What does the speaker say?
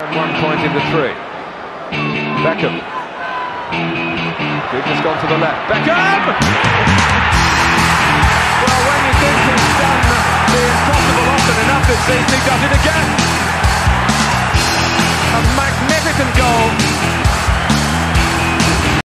One point in the three. Beckham. They've just gone to the left. Beckham!